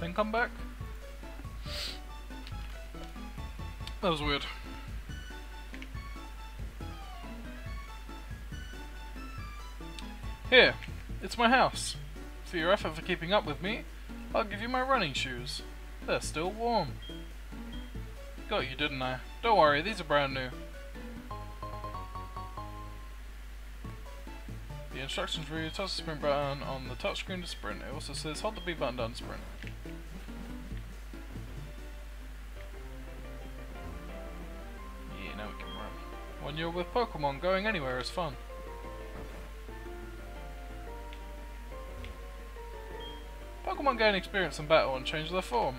thing come back? That was weird. Here, it's my house. For your effort for keeping up with me, I'll give you my running shoes. They're still warm. Got you, didn't I? Don't worry, these are brand new. The instructions read, touch the sprint button on the touchscreen to sprint. It also says hold the B button down to sprint. You're with Pokemon, going anywhere is fun. Pokemon gain experience in battle and change their form.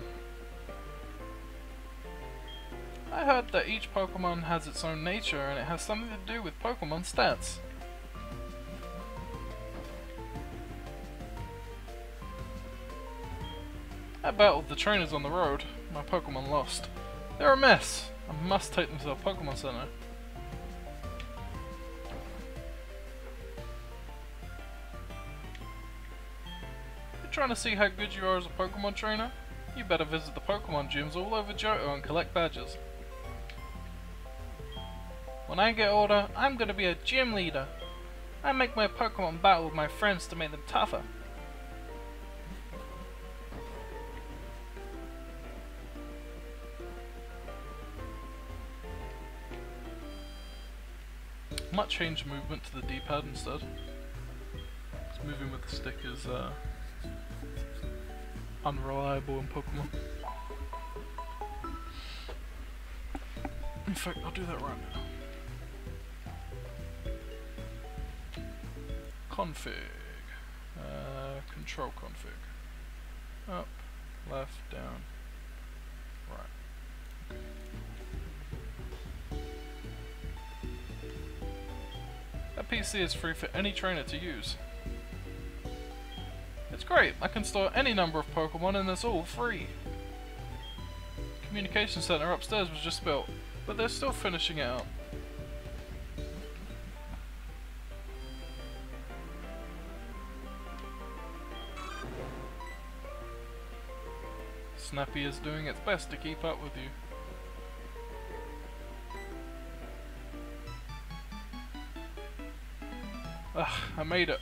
I heard that each Pokemon has its own nature and it has something to do with Pokemon stats. I battled the trainers on the road. My Pokemon lost. They're a mess. I must take them to a Pokemon Center. Trying to see how good you are as a Pokemon trainer? You better visit the Pokemon gyms all over Johto and collect badges. When I get older, I'm gonna be a gym leader. I make my Pokemon battle with my friends to make them tougher. Might change movement to the D-pad instead. moving with the stick is uh, unreliable in Pokemon. In fact, I'll do that right now. Config. Uh, control config. Up, left, down, right. That PC is free for any trainer to use. Great, I can store any number of Pokemon and it's all free. Communication center upstairs was just built, but they're still finishing it up. Snappy is doing its best to keep up with you. Ugh, I made it.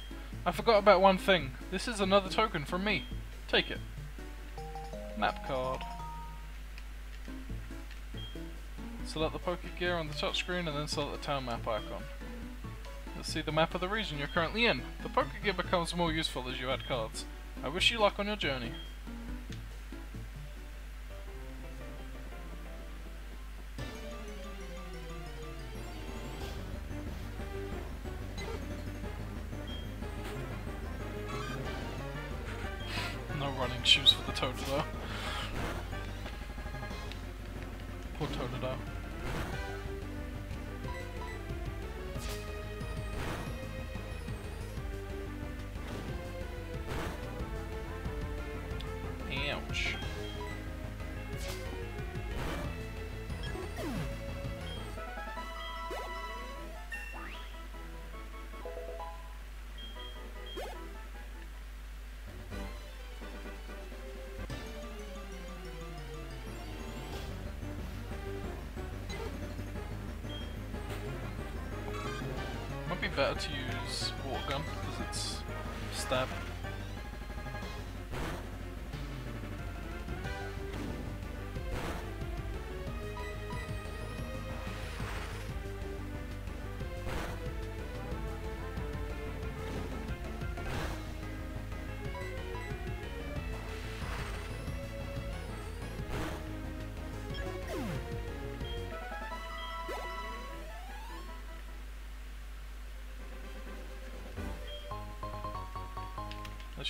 I forgot about one thing. This is another token from me. Take it. Map card. Select the Pokegear on the touchscreen and then select the town map icon. Let's see the map of the region you're currently in. The Pokegear becomes more useful as you add cards. I wish you luck on your journey.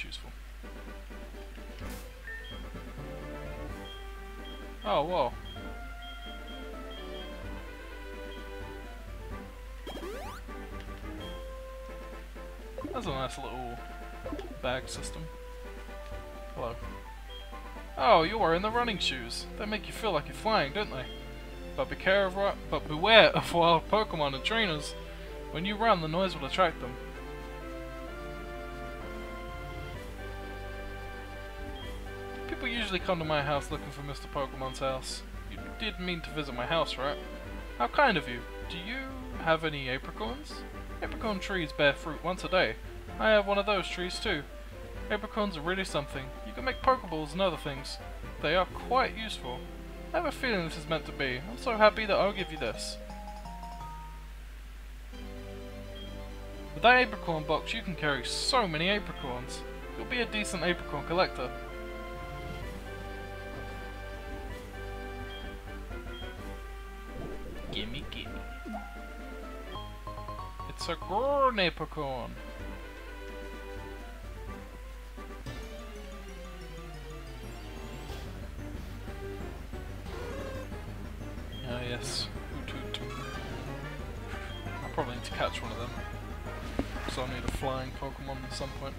Useful. Oh, whoa. That's a nice little bag system. Hello. Oh, you are in the running shoes. They make you feel like you're flying, don't they? But be but beware of wild Pokemon and trainers. When you run, the noise will attract them. People usually come to my house looking for Mr. Pokemon's house. You did mean to visit my house, right? How kind of you. Do you have any apricorns? Apricorn trees bear fruit once a day. I have one of those trees too. Apricorns are really something. You can make Pokeballs and other things. They are quite useful. I have a feeling this is meant to be. I'm so happy that I'll give you this. With that apricorn box you can carry so many apricorns. You'll be a decent apricorn collector. Grown. Ah yes, Hoothoot. I probably need to catch one of them. So I'll need a flying Pokemon at some point.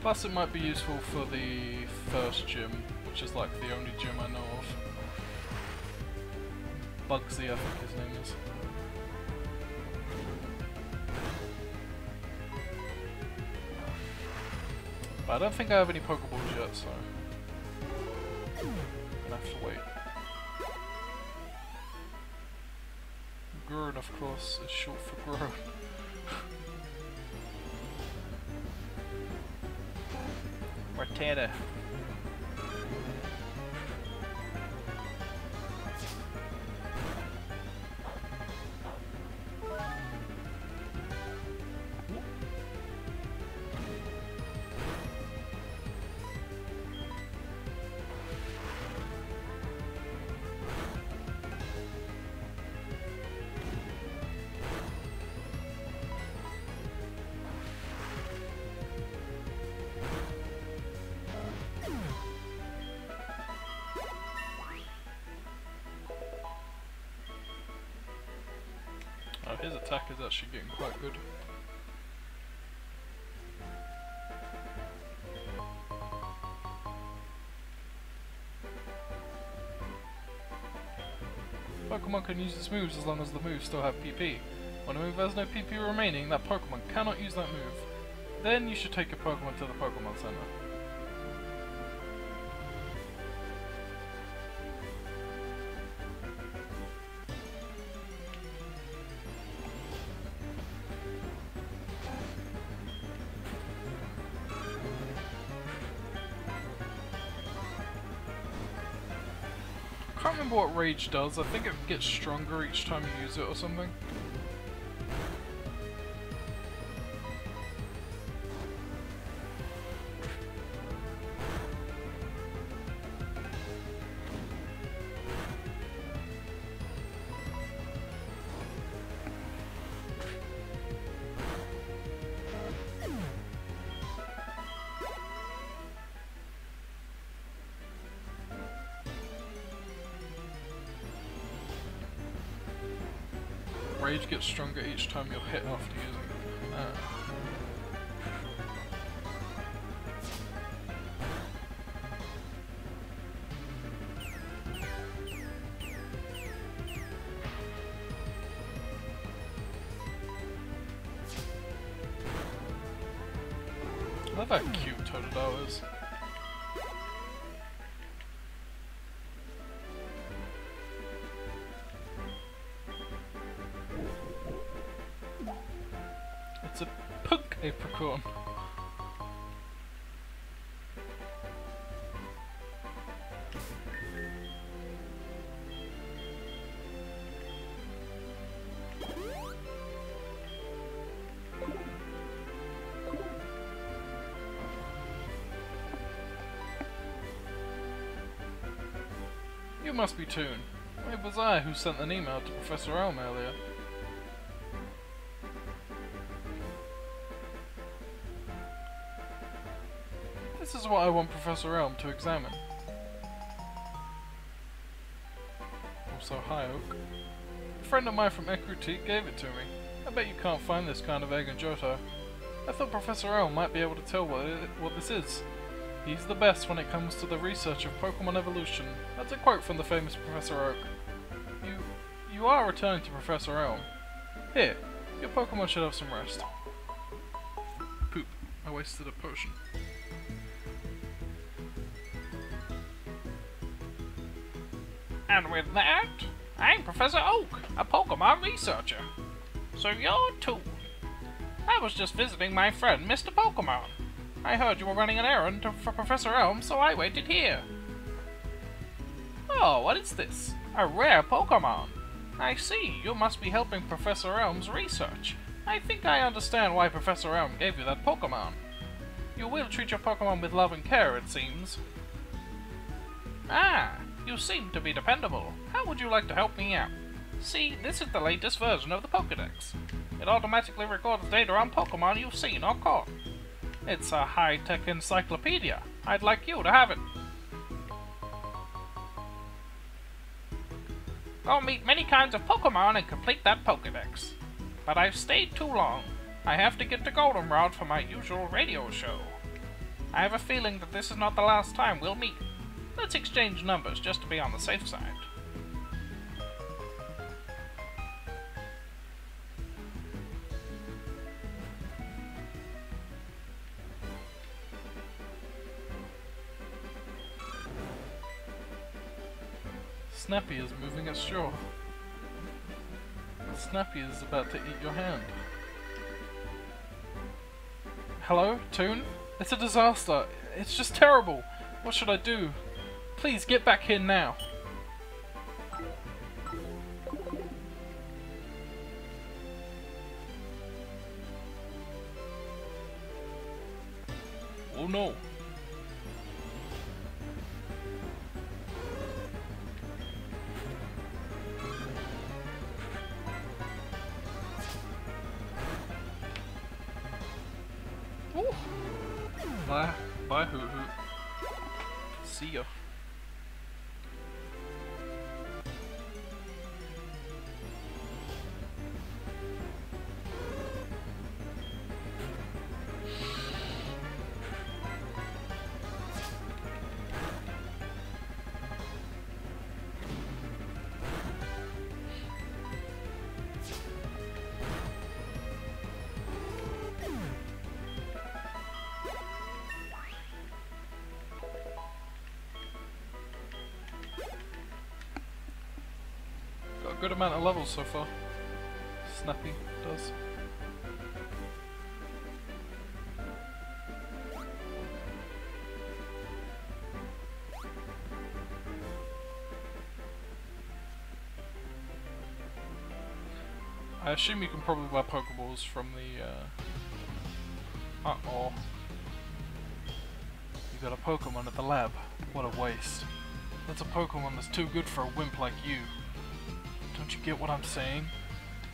Plus it might be useful for the first gym, which is like the only gym I know of. Bugsy, I think his name is. I don't think I have any Pokeballs yet, so... I'm gonna have to wait. Gurn, of course, is short for grown. Actually getting quite good. Pokemon can use its moves as long as the moves still have PP. When a move has no PP remaining, that Pokemon cannot use that move. Then you should take your Pokemon to the Pokemon Center. Can't remember what Rage does. I think it gets stronger each time you use it or something. Gets stronger each time you're hit after using it. Uh, You must be Toon. It was I who sent an email to Professor Elm earlier. This is what I want Professor Elm to examine. Also, hi Oak. A friend of mine from Ecruteak gave it to me. I bet you can't find this kind of egg in Johto. I thought Professor Elm might be able to tell what, it, what this is. He's the best when it comes to the research of Pokemon evolution. That's a quote from the famous Professor Oak. You, you are returning to Professor Elm. Here, your Pokemon should have some rest. Poop. I wasted a potion. And with that, I'm Professor Oak, a Pokemon researcher. So you're two. I was just visiting my friend, Mr. Pokemon. I heard you were running an errand for Professor Elm, so I waited here. Oh, what is this? A rare Pokemon. I see, you must be helping Professor Elm's research. I think I understand why Professor Elm gave you that Pokemon. You will treat your Pokemon with love and care, it seems. Ah, you seem to be dependable. How would you like to help me out? See, this is the latest version of the Pokedex. It automatically records data on Pokemon you've seen or caught. It's a high-tech encyclopedia. I'd like you to have it. I'll meet many kinds of Pokemon and complete that Pokedex. But I've stayed too long. I have to get to Goldenrod for my usual radio show. I have a feeling that this is not the last time we'll meet. Let's exchange numbers just to be on the safe side. Snappy is moving its jaw. Snappy is about to eat your hand. Hello, Toon? It's a disaster. It's just terrible. What should I do? Please get back here now. Oh no. Good amount of levels so far. Snappy does. I assume you can probably buy Pokeballs from the, uh... Uh-oh. You got a Pokemon at the lab. What a waste. That's a Pokemon that's too good for a wimp like you. You get what I'm saying?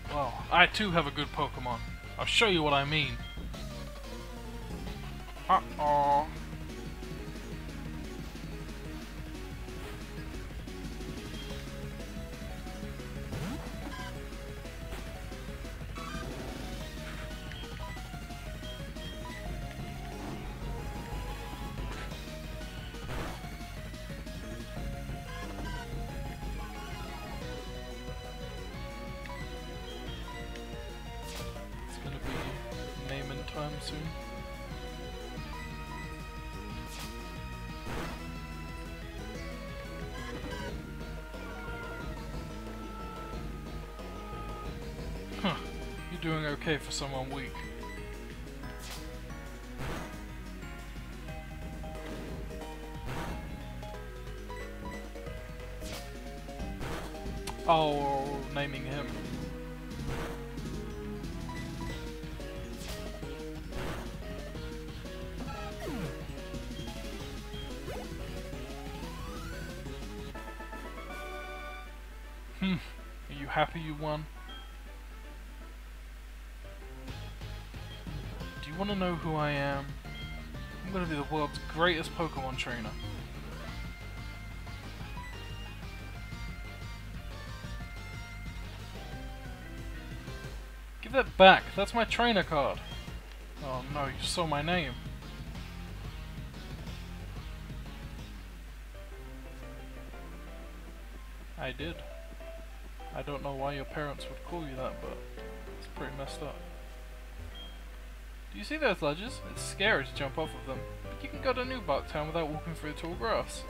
Well, I too have a good Pokemon. I'll show you what I mean. Uh-oh. Soon. Huh. You're doing okay for someone weak. Oh, naming him. Won? Do you want to know who I am? I'm going to be the world's greatest Pokemon trainer. Give that back. That's my trainer card. Oh no, you saw my name. I did. I don't know why your parents would call you that, but it's pretty messed up. Do you see those ledges? It's scary to jump off of them, but you can go to New Town without walking through the tall grass.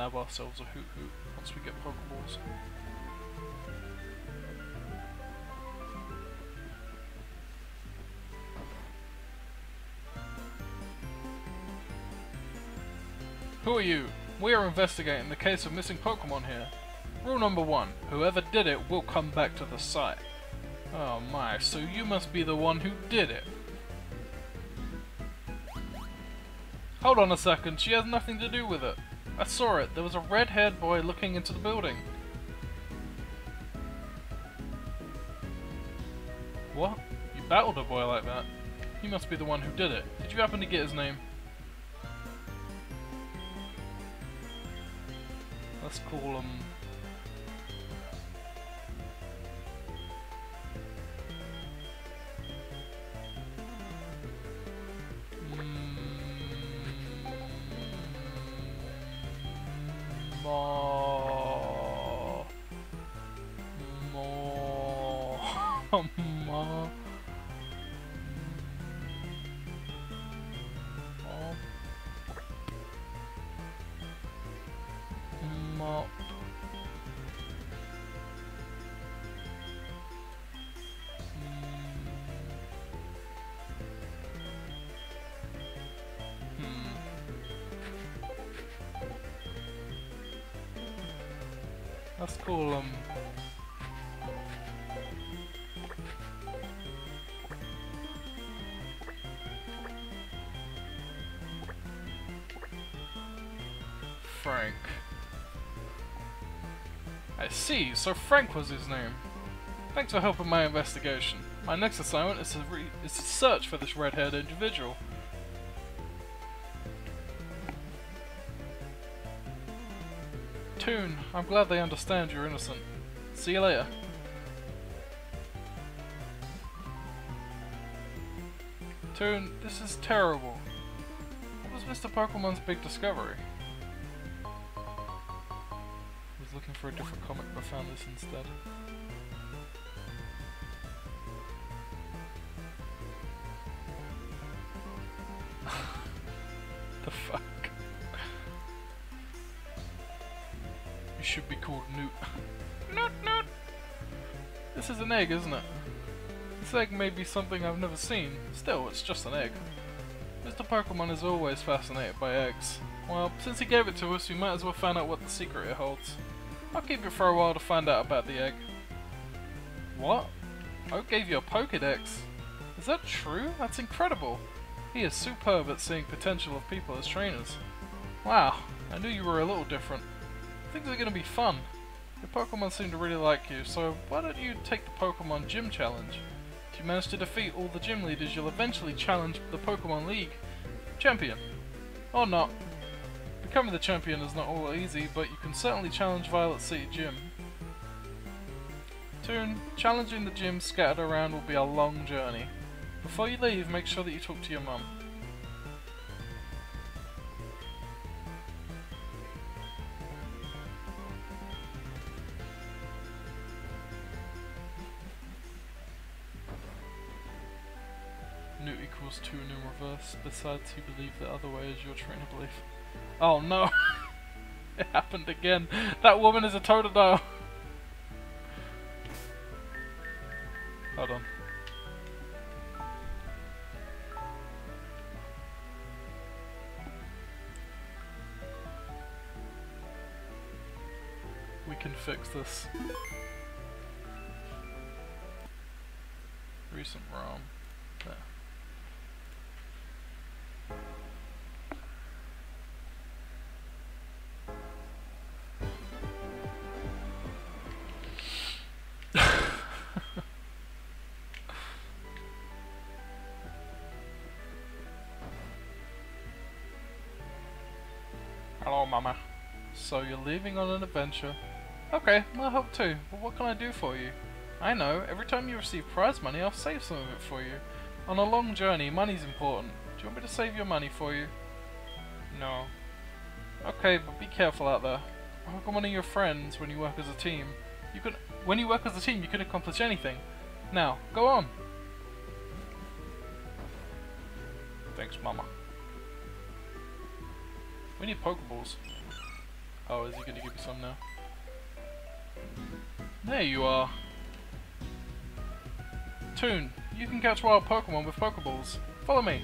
Nab ourselves a Hoot Hoot once we get Pokeballs. Who are you? We are investigating the case of missing Pokemon here. Rule number one, whoever did it will come back to the site. Oh my, so you must be the one who did it. Hold on a second, she has nothing to do with it. I saw it, there was a red-haired boy looking into the building. What? You battled a boy like that? He must be the one who did it. Did you happen to get his name? Let's call him... see, so Frank was his name. Thanks for helping my investigation. My next assignment is to, is to search for this red-haired individual. Toon, I'm glad they understand you're innocent. See you later. Toon, this is terrible. What was Mr. Pokemon's big discovery? For a different comic but found this instead. the fuck? You should be called Newt. Newt, Newt! This is an egg, isn't it? This egg may be something I've never seen. Still, it's just an egg. Mr. Pokemon is always fascinated by eggs. Well, since he gave it to us, we might as well find out what the secret it holds. I'll keep it for a while to find out about the egg. What? Oak gave you a Pokedex? Is that true? That's incredible. He is superb at seeing potential of people as trainers. Wow, I knew you were a little different. Things are gonna be fun. Your Pokemon seem to really like you, so why don't you take the Pokemon Gym Challenge? If you manage to defeat all the gym leaders, you'll eventually challenge the Pokemon League champion. Or not. Becoming the champion is not all easy, but you can certainly challenge Violet City Gym. Toon, challenging the gym scattered around will be a long journey. Before you leave, make sure that you talk to your mum. Newt equals 2 in reverse. Besides, you believe the other way is your trainer belief. Oh no! it happened again. That woman is a total Totodile. Hold on. We can fix this. Recent ROM. There. Hello, Mama. So you're leaving on an adventure? Okay, well, I hope too. But what can I do for you? I know, every time you receive prize money, I'll save some of it for you. On a long journey, money's important. Do you want me to save your money for you? No. Okay, but be careful out there. Work on one of your friends when you work as a team. You can, when you work as a team, you can accomplish anything. Now, go on. Thanks, Mama. We need Pokeballs. Oh, is he gonna give me some now? There you are. Toon, you can catch wild Pokemon with Pokeballs. Follow me.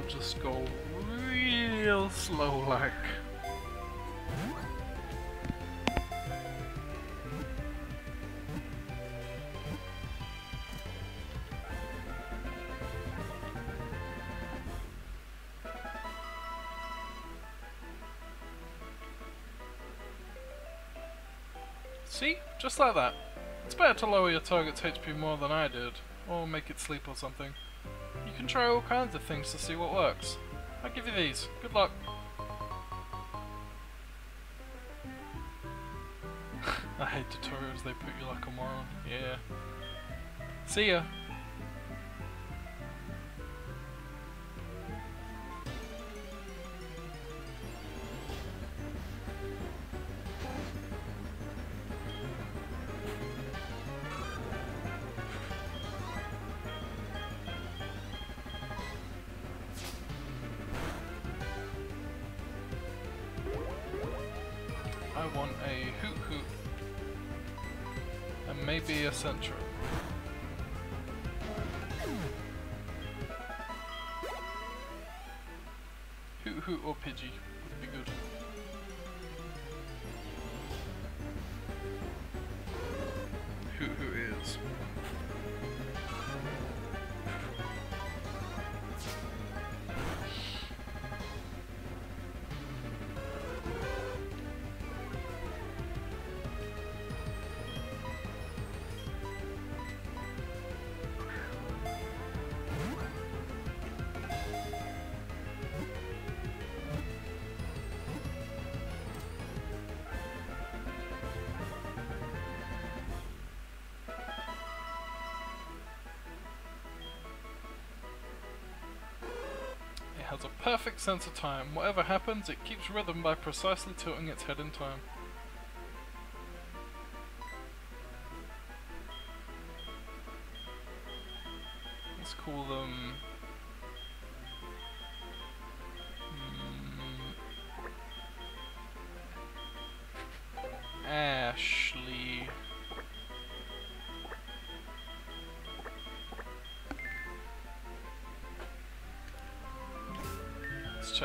I'll just go real slow like. See? Just like that. It's better to lower your target's HP more than I did, or make it sleep or something. You can try all kinds of things to see what works. I'll give you these. Good luck. I hate tutorials, they put you like a moron. Yeah. See ya. Perfect sense of time. Whatever happens, it keeps rhythm by precisely tilting its head in time.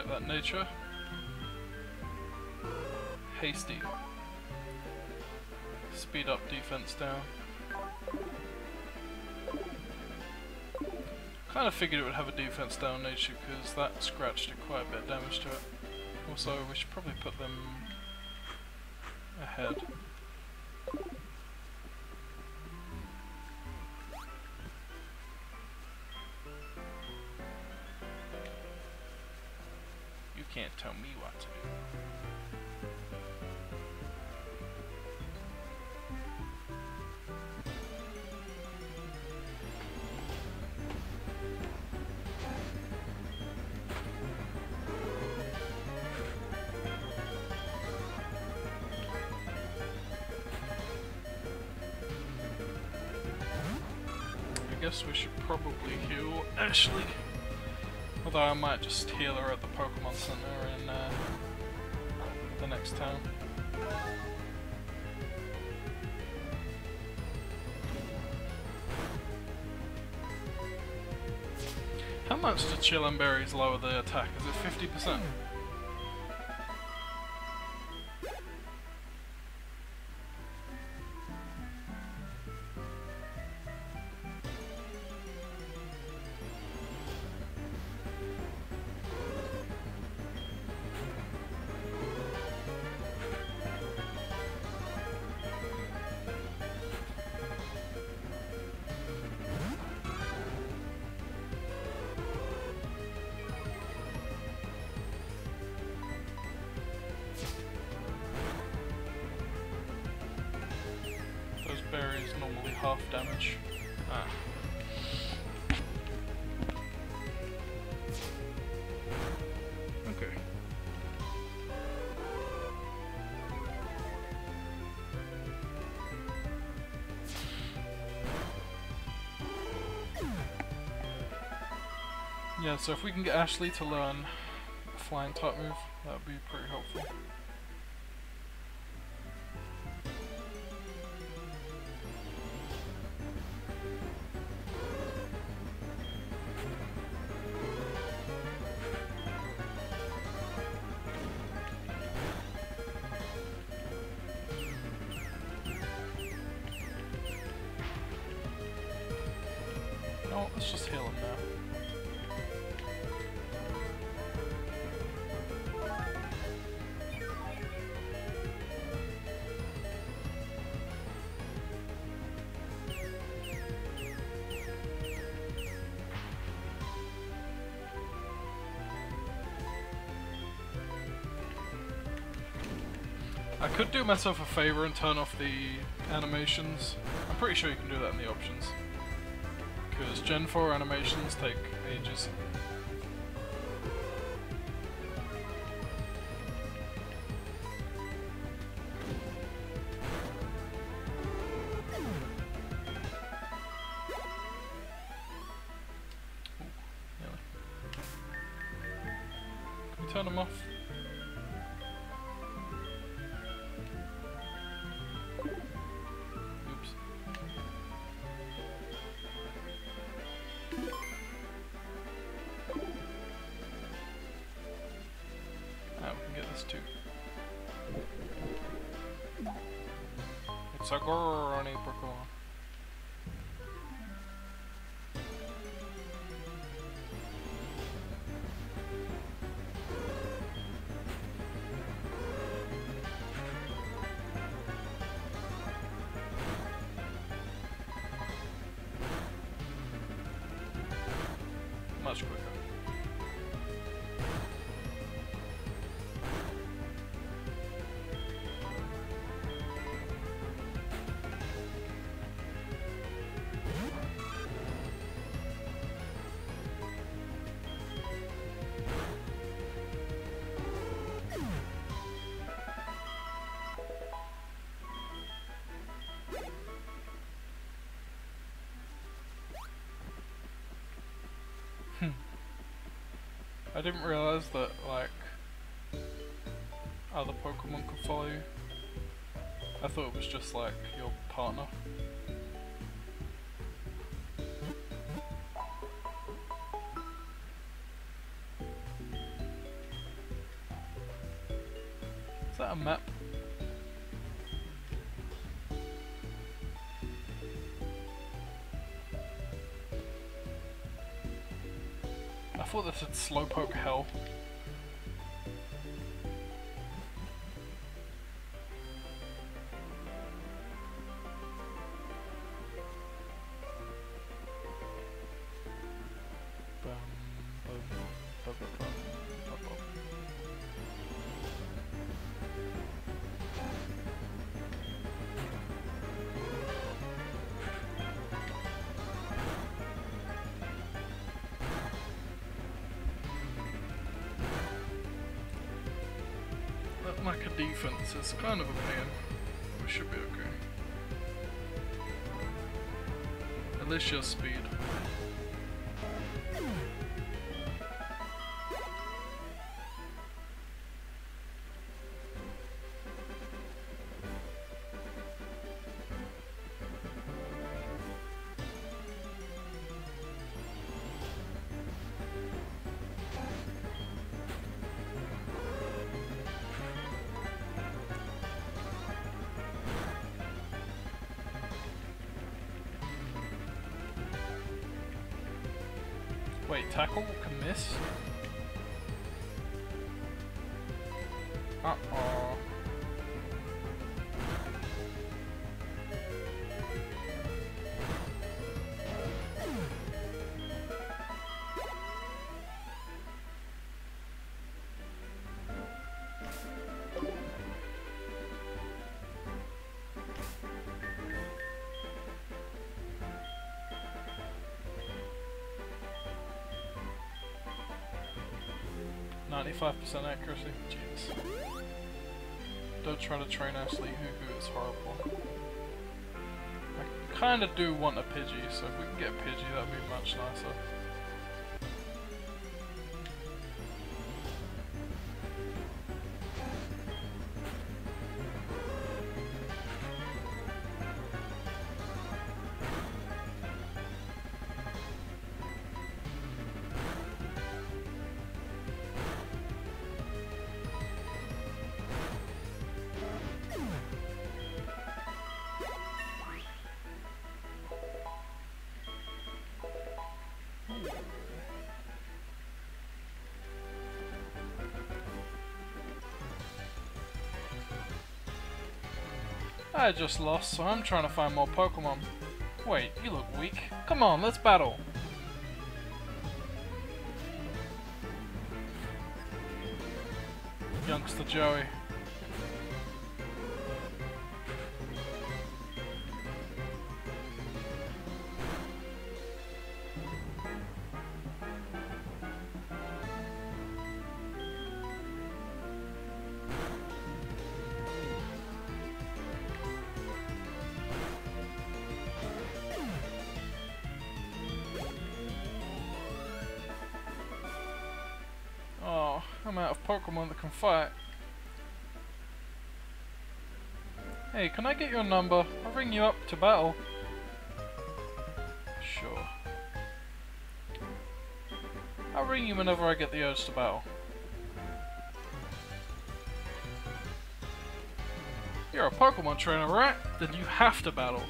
Let's that nature. Hasty. Speed up, defense down. Kind of figured it would have a defense down nature because that scratched it quite a bit of damage to it. Also, we should probably put them guess we should probably heal Ashley. Although I might just heal her at the Pokemon Center in uh, the next town. How much do Chilan Berries lower the attack? Is it 50%? So if we can get Ashley to learn a flying type move, that would be pretty helpful. Do myself a favor and turn off the animations. I'm pretty sure you can do that in the options. Because Gen 4 animations take ages. Ooh. Turn them off? I didn't realize that, like, other Pokemon could follow you. I thought it was just, like, your partner. Slowpoke Hell. Lack of defense is kind of a pain. We should be okay. At least your speed. Wait, tackle can miss? 95% accuracy. Jeez. Don't try to train Ashley Hoo it's horrible. I kinda do want a Pidgey, so if we can get a Pidgey that'd be much nicer. I just lost, so I'm trying to find more Pokemon. Wait, you look weak. Come on, let's battle. Youngster Joey. Pokemon that can fight. Hey, can I get your number? I'll ring you up to battle. Sure. I'll ring you whenever I get the urge to battle. You're a Pokemon trainer, right? Then you have to battle.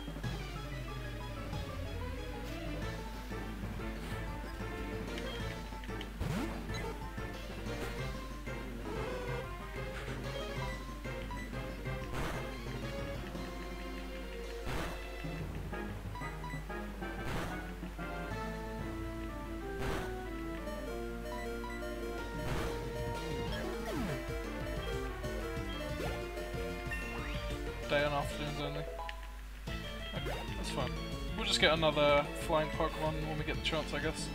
Day and afternoons only. Okay, that's fine. We'll just get another flying Pokemon when we get the chance, I guess.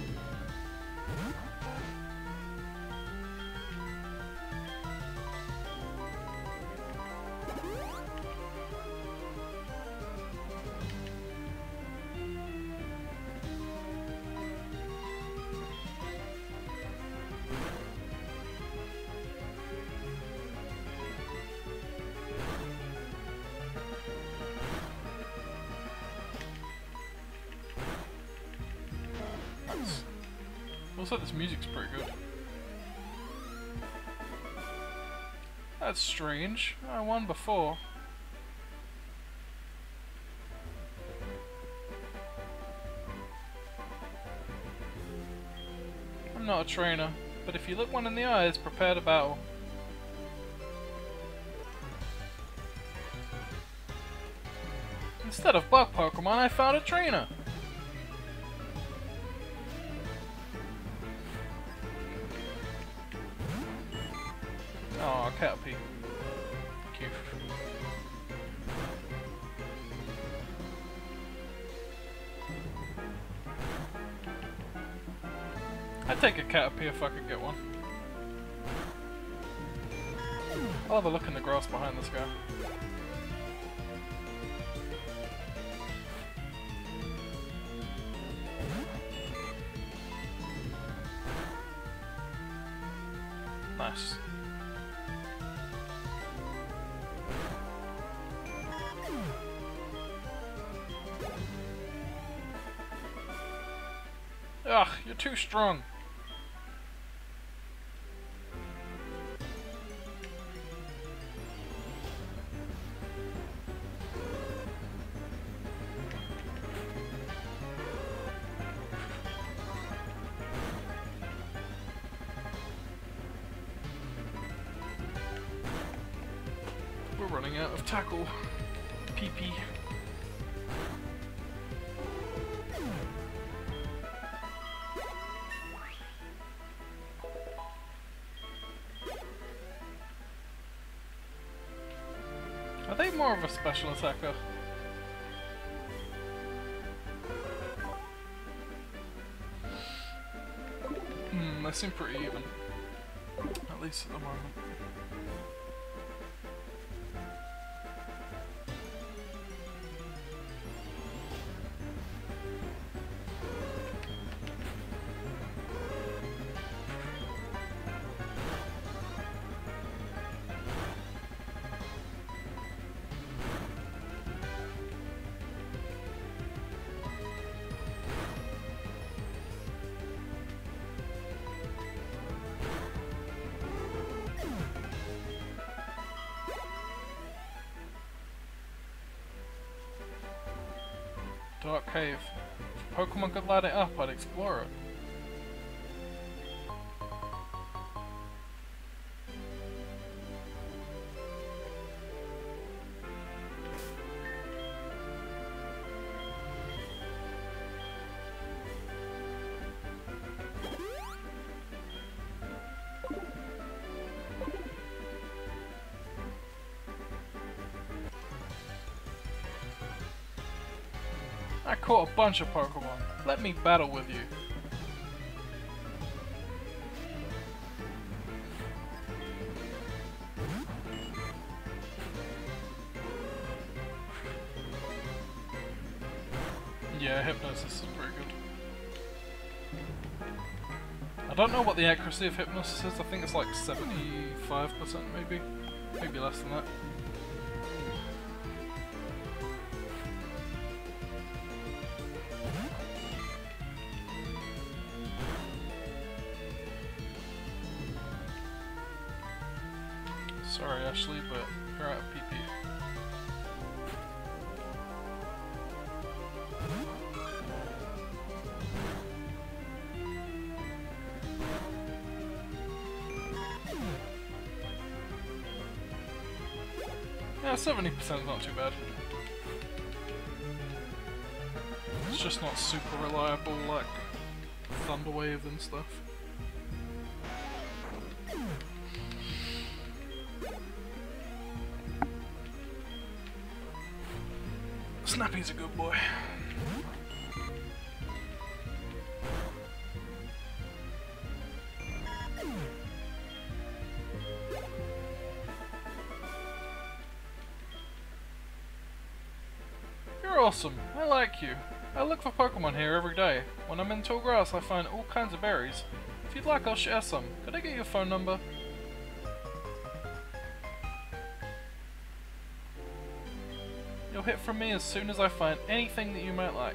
Strange. Oh, I won before. I'm not a trainer, but if you look one in the eyes, prepare to battle. Instead of bug Pokemon, I found a trainer! Caterpie if I could get one. I'll have a look in the grass behind this guy. Nice. Ugh, you're too strong. They more of a special attacker? Hmm, they seem pretty even. At least at the moment. Pokemon could light it up, I'd explore it. I caught a bunch of Pokemon. Let me battle with you. Yeah, Hypnosis is pretty good. I don't know what the accuracy of Hypnosis is, I think it's like 75% maybe. Maybe less than that. Snappy's a good boy. You're awesome. I like you. I look for Pokemon here every day. When I'm in tall grass, I find all kinds of berries. If you'd like, I'll share some. Could I get your phone number? You'll hit from me as soon as I find anything that you might like.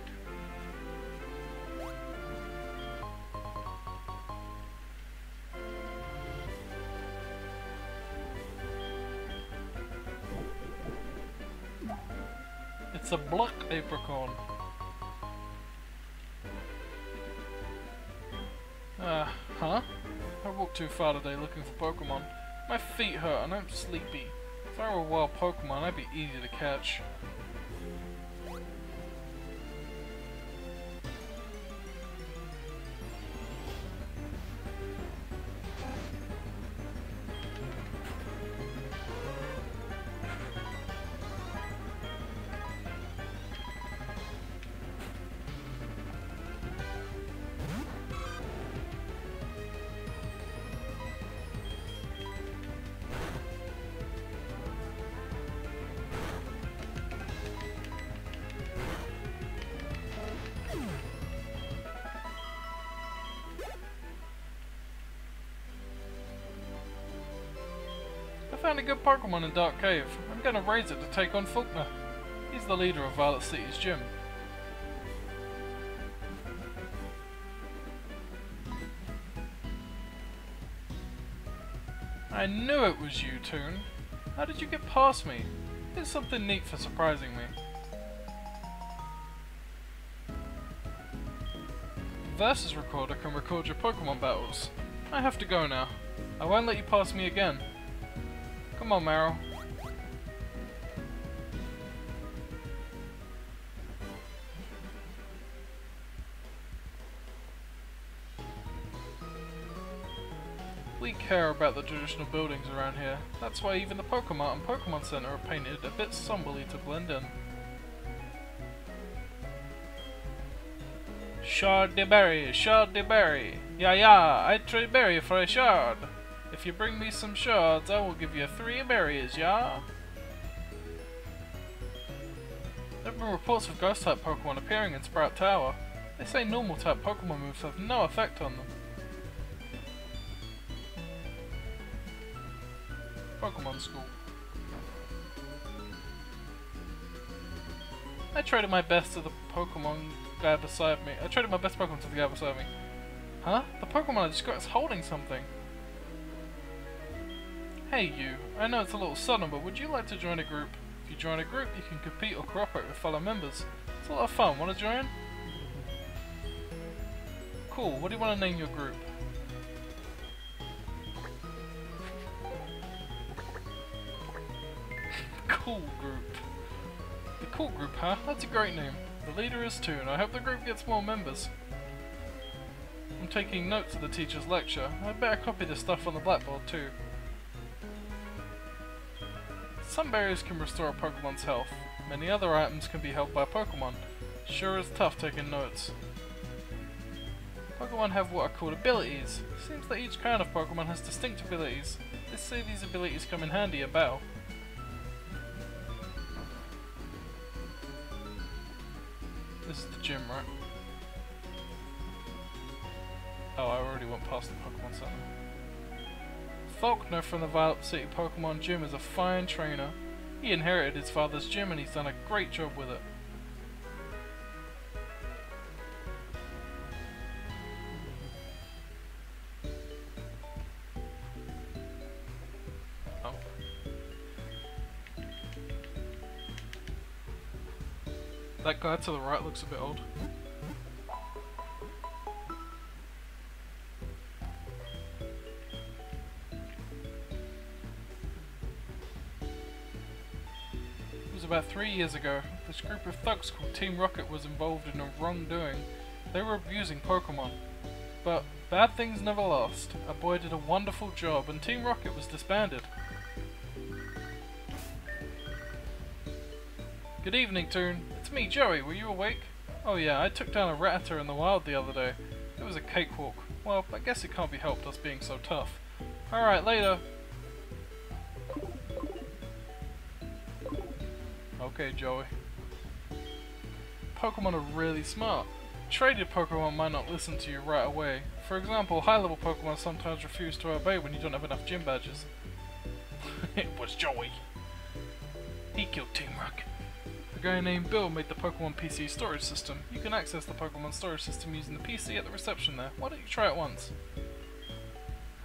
It's a block apricorn. Too far today looking for Pokemon. My feet hurt and I'm sleepy. If I were a wild Pokemon, I'd be easy to catch. Good Pokemon in Dark Cave. I'm gonna raise it to take on Falkner. He's the leader of Violet City's gym. I knew it was you, Toon. How did you get past me? Here's something neat for surprising me. Versus Recorder can record your Pokemon battles. I have to go now. I won't let you pass me again. Come on, Meryl. We care about the traditional buildings around here. That's why even the Pokemon and Pokemon Center are painted a bit somberly to blend in. Shard de berry, shard de berry. Yeah, yeah, I trade berry for a shard. If you bring me some shards, I will give you three berries, yeah? There have been reports of ghost-type Pokemon appearing in Sprout Tower. They say normal-type Pokemon moves have no effect on them. Pokemon School. I traded my best to the Pokemon guy beside me. I traded my best Pokemon to the guy beside me. Huh? The Pokemon I just got is holding something. Hey you, I know it's a little sudden, but would you like to join a group? If you join a group, you can compete or cooperate with fellow members. It's a lot of fun. Want to join? Cool. What do you want to name your group? cool group. The cool group, huh? That's a great name. The leader is too, and I hope the group gets more members. I'm taking notes of the teacher's lecture. I'd better copy this stuff on the blackboard too. Some berries can restore a Pokemon's health. Many other items can be held by a Pokemon. Sure is tough taking notes. Pokemon have what are called abilities. Seems that each kind of Pokemon has distinct abilities. They say these abilities come in handy in battle. This is the gym, right? Oh, I already went past the Pokemon Center. Falkner from the Violet City Pokemon Gym is a fine trainer. He inherited his father's gym and he's done a great job with it. Oh. That guy to the right looks a bit old. About three years ago. This group of thugs called Team Rocket was involved in a wrongdoing. They were abusing Pokemon. But bad things never last. A boy did a wonderful job and Team Rocket was disbanded. Good evening, Toon. It's me, Joey. Were you awake? Oh yeah, I took down a Rattata in the wild the other day. It was a cakewalk. Well, I guess it can't be helped us being so tough. Alright, later. Okay, Joey. Pokemon are really smart. Traded Pokemon might not listen to you right away. For example, high-level Pokemon sometimes refuse to obey when you don't have enough gym badges. it was Joey. He killed Team Rocket. A guy named Bill made the Pokemon PC storage system. You can access the Pokemon storage system using the PC at the reception there. Why don't you try it once?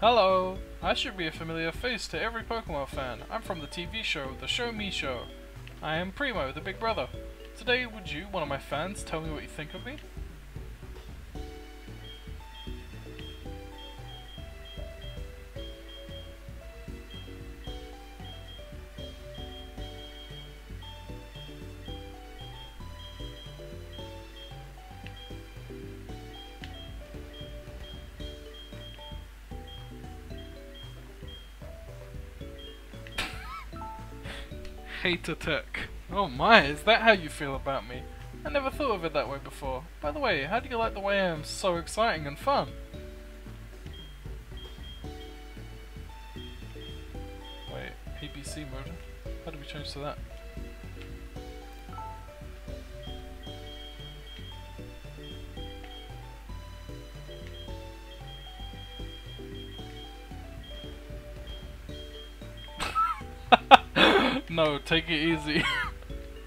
Hello! I should be a familiar face to every Pokemon fan. I'm from the TV show, The Show Me Show. I am Primo, the big brother. Today, would you, one of my fans, tell me what you think of me? Hater Tech. Oh my, is that how you feel about me? I never thought of it that way before. By the way, how do you like the way I am so exciting and fun? Wait, ABC mode? How do we change to that? No, take it easy.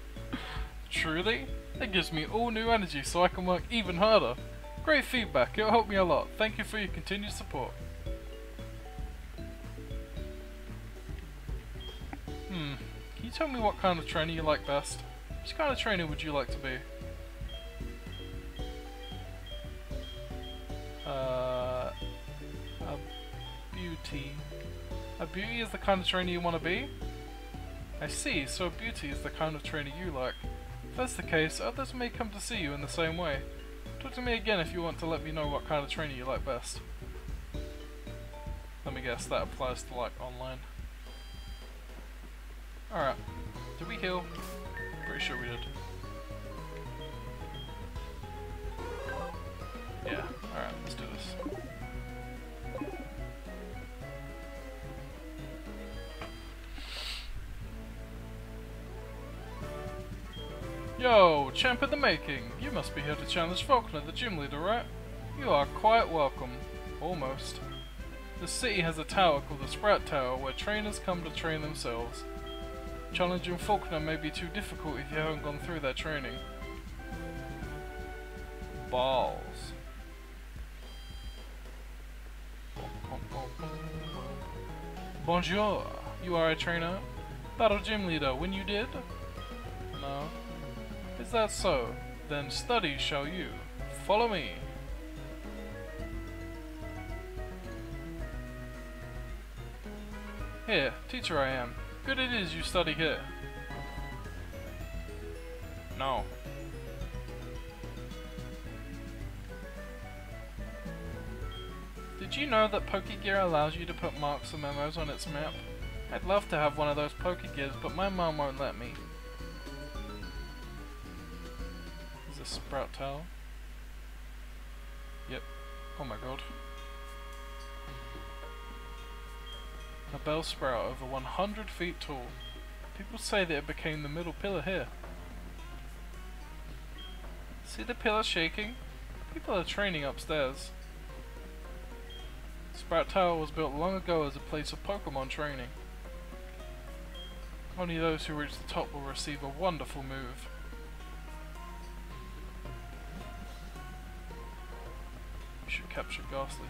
Truly? That gives me all new energy so I can work even harder. Great feedback, it'll help me a lot. Thank you for your continued support. Hmm, can you tell me what kind of trainer you like best? Which kind of trainer would you like to be? Uh, a beauty. A beauty is the kind of trainer you want to be? I see, so beauty is the kind of trainer you like. If that's the case, others may come to see you in the same way. Talk to me again if you want to let me know what kind of trainer you like best. Let me guess, that applies to like online. Alright. Did we heal? Pretty sure we did. Yeah, alright, let's do this. Yo, champ in the making. You must be here to challenge Falkner, the gym leader, right? You are quite welcome. Almost. The city has a tower called the Sprout Tower where trainers come to train themselves. Challenging Falkner may be too difficult if you haven't gone through their training. Balls. Bonjour. You are a trainer? Battle gym leader when you did? No. Is that so? Then study shall you. Follow me. Here, teacher I am. Good it is you study here. No. Did you know that Pokegear allows you to put marks and memos on its map? I'd love to have one of those Pokegears, but my mom won't let me. This Sprout Tower? Yep. Oh my god. A Bellsprout over 100 feet tall. People say that it became the middle pillar here. See the pillar shaking? People are training upstairs. Sprout Tower was built long ago as a place of Pokemon training. Only those who reach the top will receive a wonderful move. Should capture Gastly.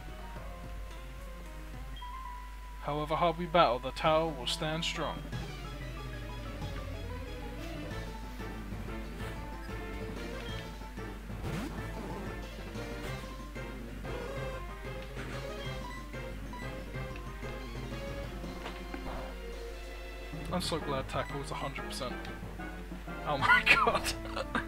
However hard we battle, the tower will stand strong. I'm so glad tackle was 100%. Oh my god.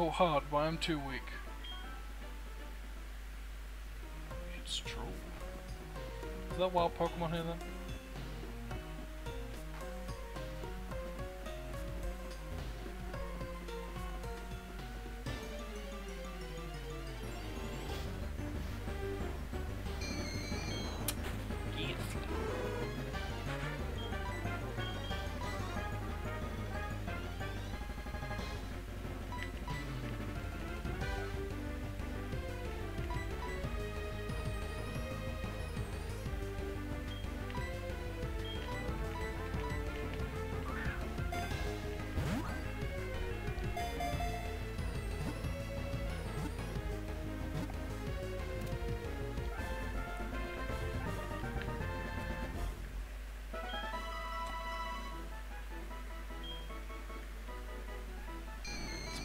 Fought hard, but I'm too weak. It's true. Is that wild Pokemon here then?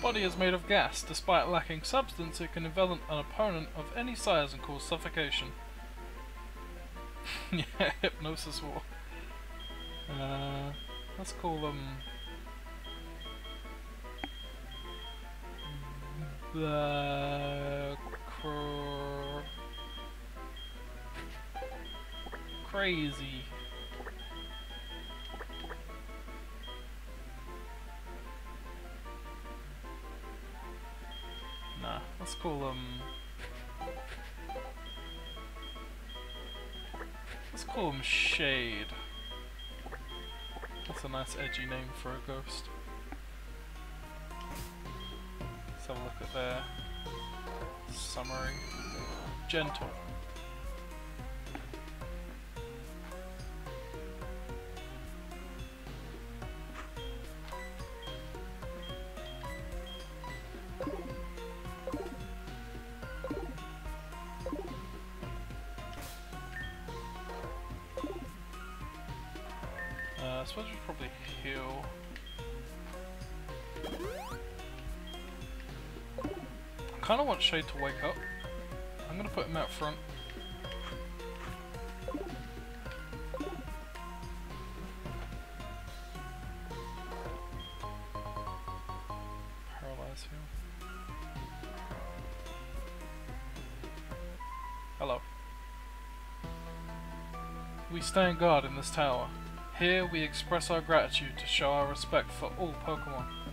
Body is made of gas. Despite lacking substance, it can envelop an opponent of any size and cause suffocation. yeah, hypnosis war. Uh, let's call them... The... Cr crazy. Them. Um, let's call them Shade. That's a nice edgy name for a ghost. Let's have a look at their summary. Gentle. Shade to wake up. I'm gonna put him out front. Paralyze heal. Hello. We stand guard in this tower. Here we express our gratitude to show our respect for all Pokemon.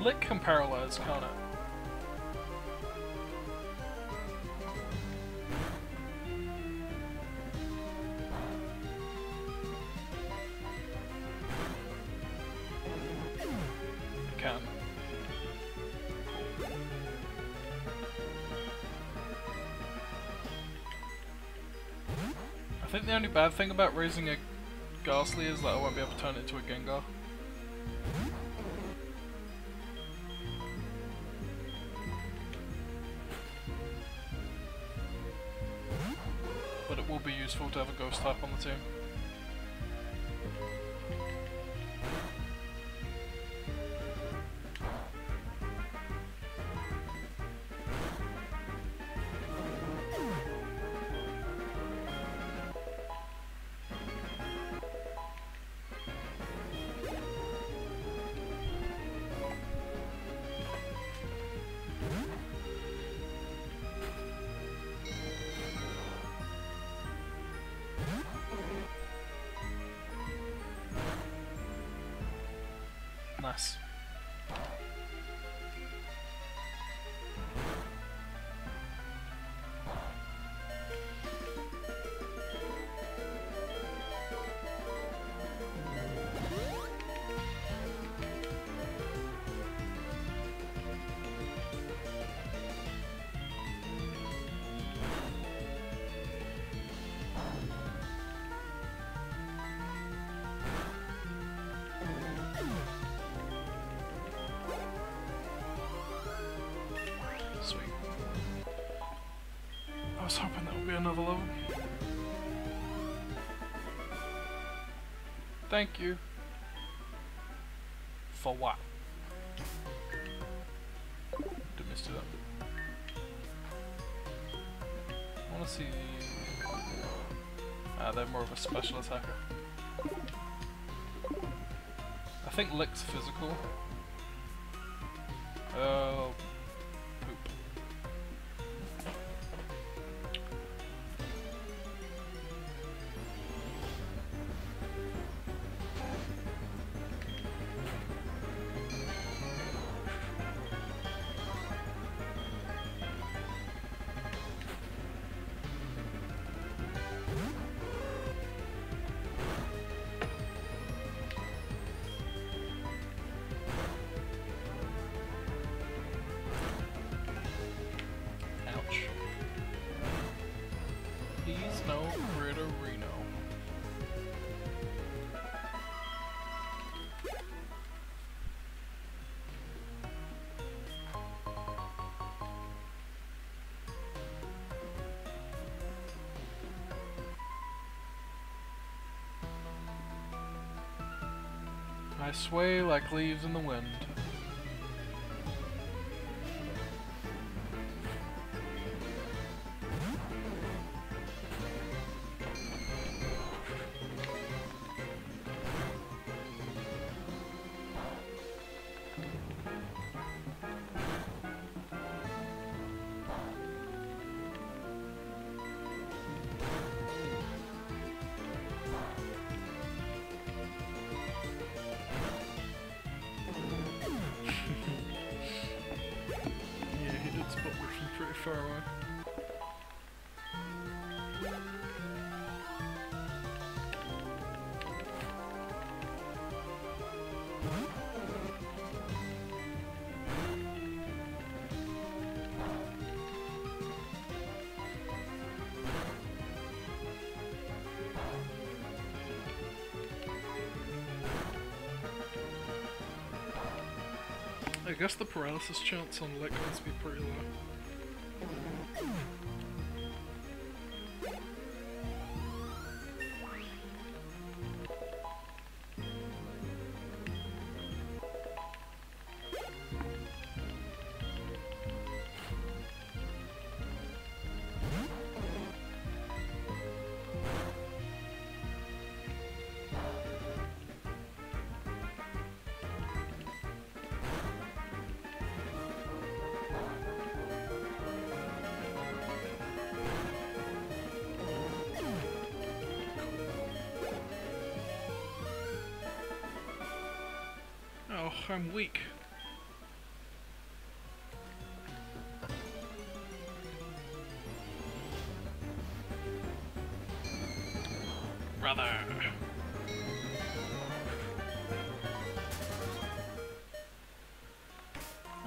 Lick can paralyze, can't it? I think the only bad thing about raising a Gastly is that I won't be able to turn it into a Gengar. Ghost another level. Thank you. For what? Did miss it up. I wanna see Ah, they're more of a special attacker. I think Lick's physical. I sway like leaves in the wind. Guess the paralysis chance on must be pretty low. I'm weak. Brother.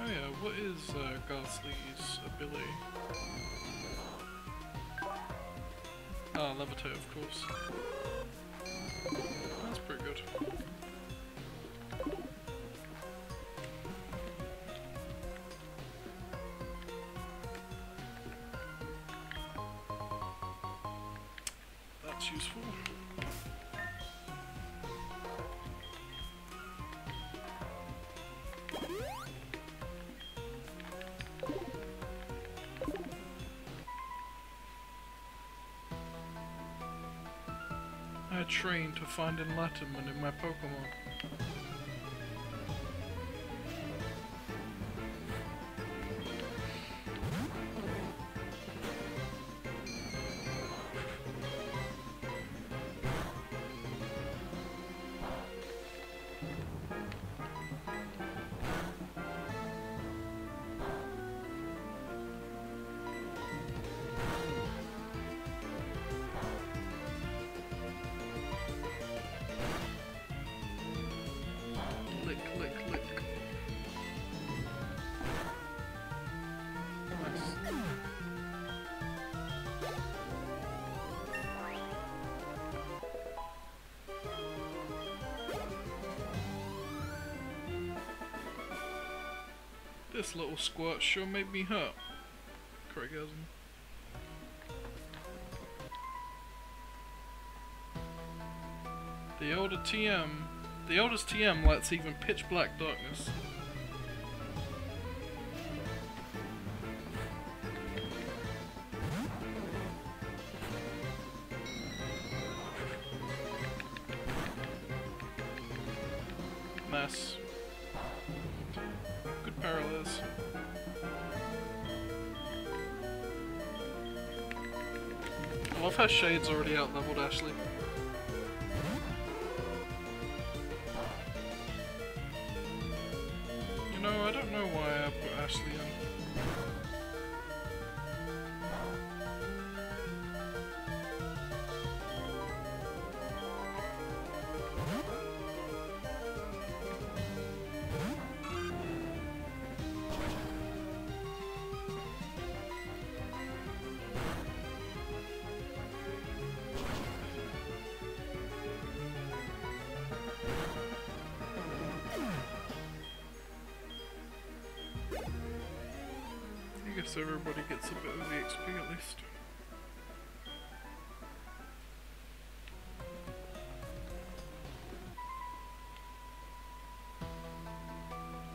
Oh yeah, what is uh, ability? Ah, levitate, of course. That's useful. I train to find enlightenment in my Pokemon. Squirt sure made me hurt. Craigasm. The older TM, the oldest TM lets even pitch black darkness.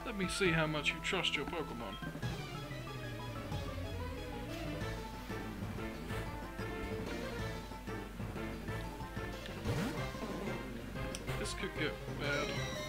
Let me see how much you trust your Pokemon. This could get bad.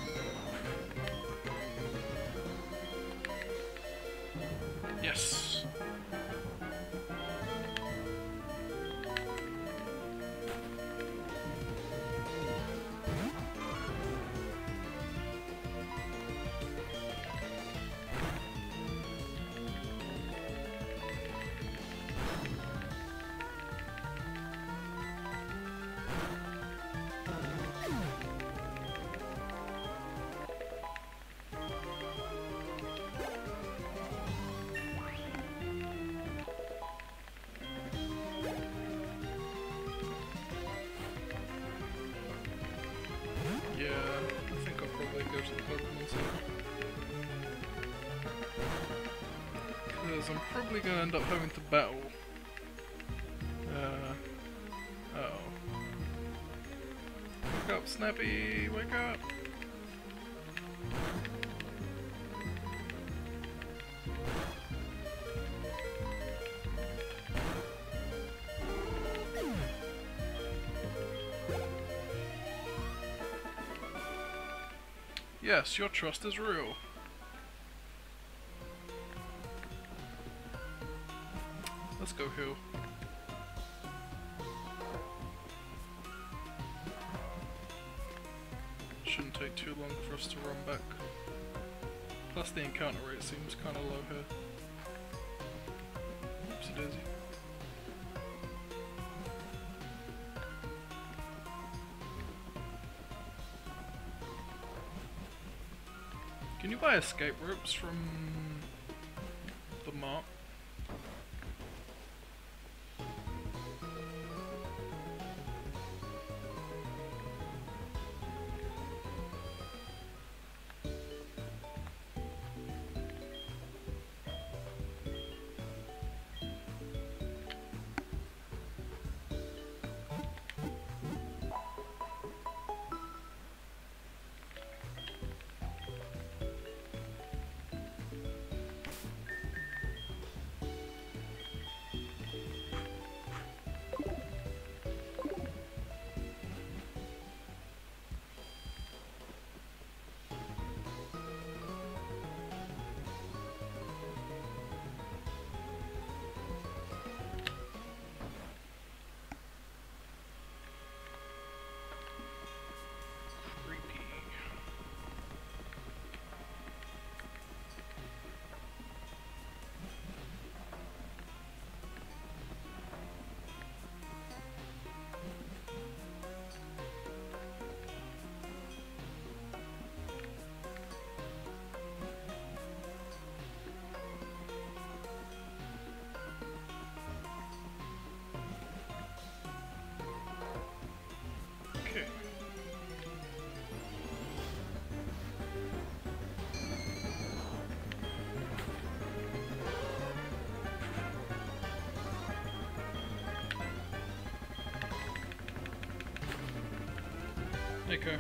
I'm probably going to end up having to battle. Uh, uh oh. Wake up, Snappy! Wake up! Yes, your trust is real. Go heal. Shouldn't take too long for us to run back. Plus the encounter rate seems kinda low here. Oopsie daisy. Can you buy escape ropes from Nico.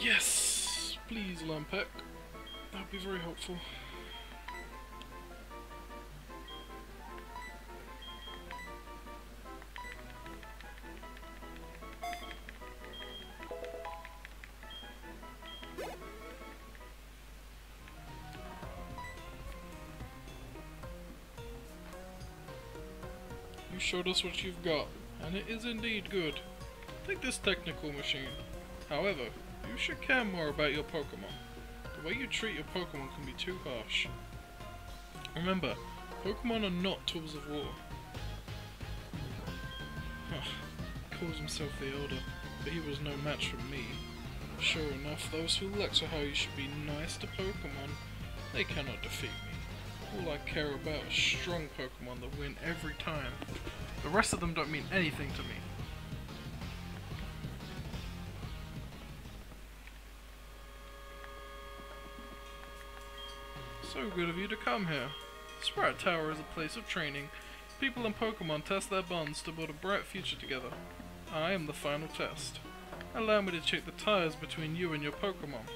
Yes! Please, Lampec. That would be very helpful. Showed us what you've got, and it is indeed good. Take this technical machine. However, you should care more about your Pokemon. The way you treat your Pokemon can be too harsh. Remember, Pokemon are not tools of war. Huh. Ah, calls himself the Elder, but he was no match for me. Sure enough, those who lecture how you should be nice to Pokemon, they cannot defeat. All I care about is strong Pokemon that win every time. The rest of them don't mean anything to me. So good of you to come here. Sprout Tower is a place of training. People and Pokemon test their bonds to build a bright future together. I am the final test. Allow me to check the tires between you and your Pokemon.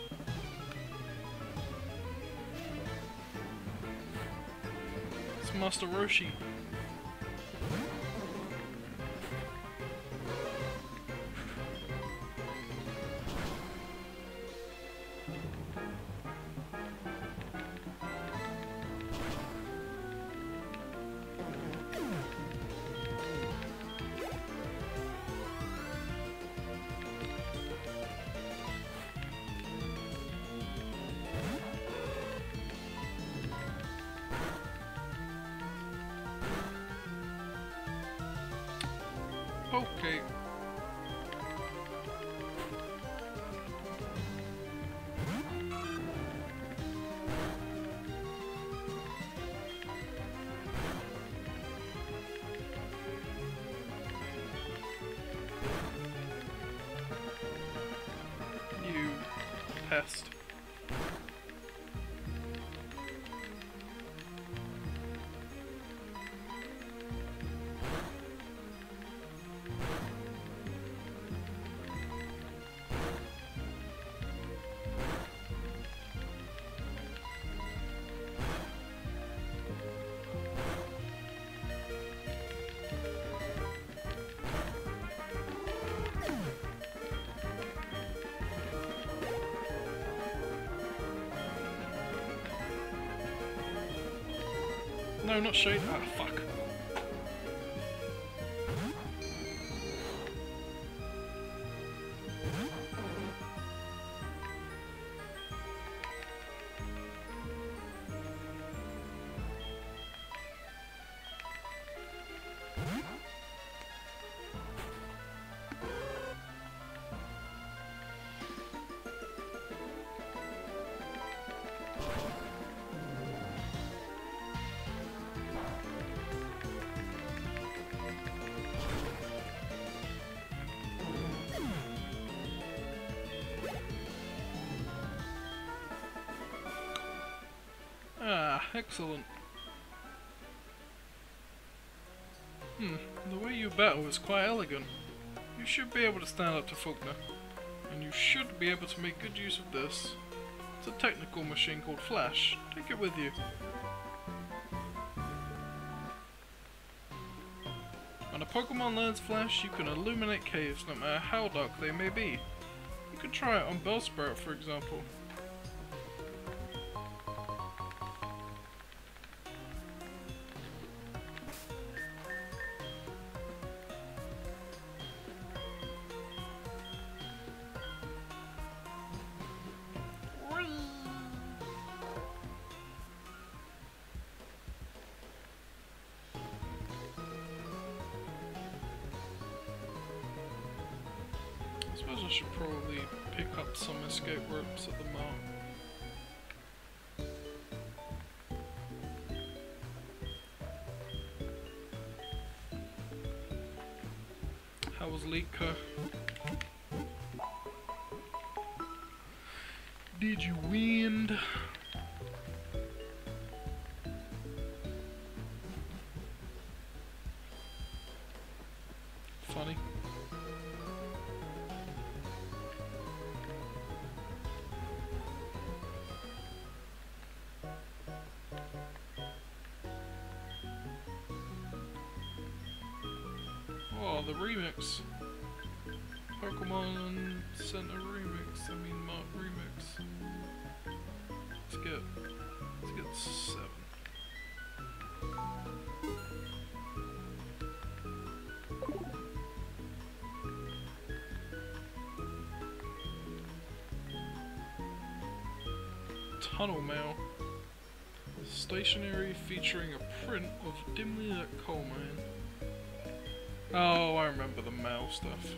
Master Roshi. Okay. No, not shade. Ah, excellent. Hmm, the way you battle is quite elegant. You should be able to stand up to Falkner. And you should be able to make good use of this. It's a technical machine called Flash. Take it with you. When a Pokemon learns Flash, you can illuminate caves no matter how dark they may be. You could try it on Bellsprout, for example. At the. How was Leeka? Did you win? Tunnel Mail. Stationery featuring a print of dimly lit coal mine. Oh, I remember the mail stuff.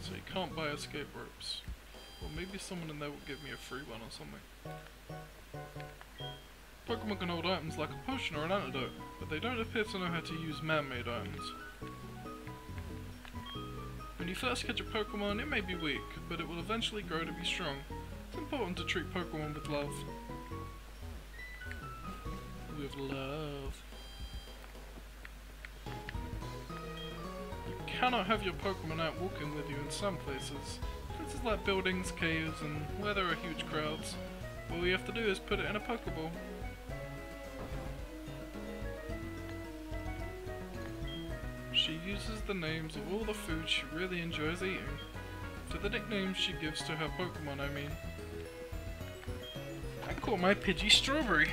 So you can't buy escape ropes. Well, maybe someone in there will give me a free one or something. Pokemon can hold items like a potion or an antidote, but they don't appear to know how to use man-made items. When you first catch a Pokemon, it may be weak, but it will eventually grow to be strong. It's important to treat Pokemon with love. With love. You cannot have your Pokemon out walking with you in some places. Places like buildings, caves, and where there are huge crowds. All you have to do is put it in a Pokeball. The names of all the food she really enjoys eating. To the nicknames she gives to her Pokemon, I mean. I call my Pidgey Strawberry.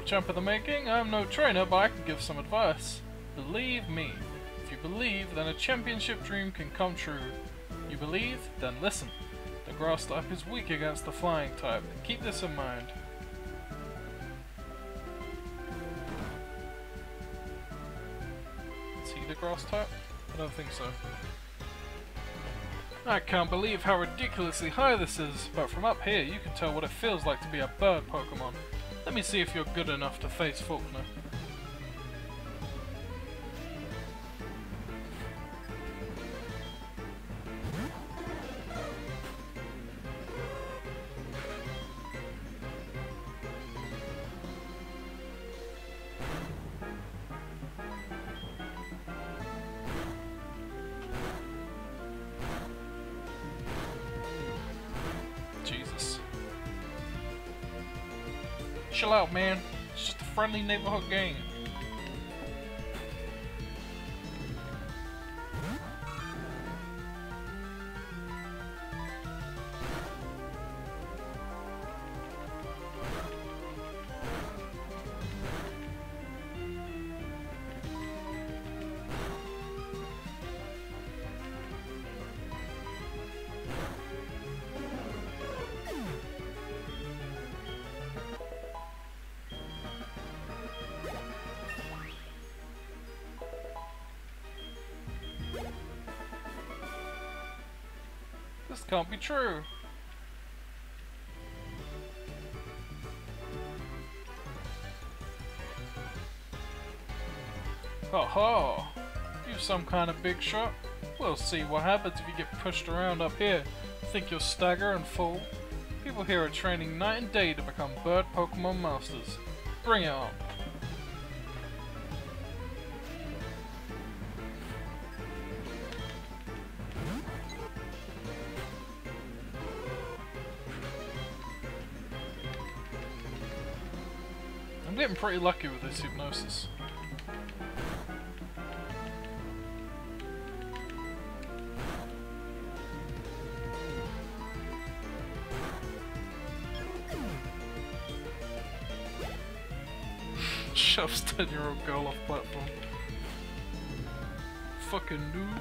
Champ of the making, I'm no trainer, but I can give some advice. Believe me. If you believe, then a championship dream can come true. You believe? Then listen. The grass type is weak against the flying type. Keep this in mind. Is he the grass type? I don't think so. I can't believe how ridiculously high this is, but from up here you can tell what it feels like to be a bird Pokemon. Let me see if you're good enough to face Falkner. Friendly neighborhood game. True. Aha! You some kind of big shot? We'll see what happens if you get pushed around up here. Think you'll stagger and fall? People here are training night and day to become bird Pokemon masters. Bring it on. Pretty lucky with this hypnosis. Shoves 10 year old girl off platform. Fucking noob.